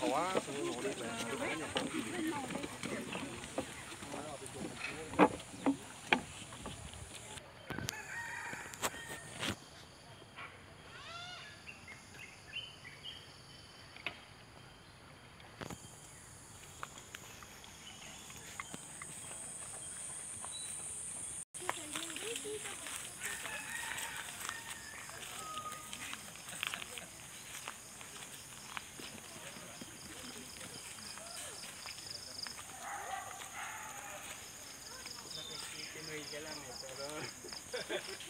好啊，什么努力呗啊！que la neta,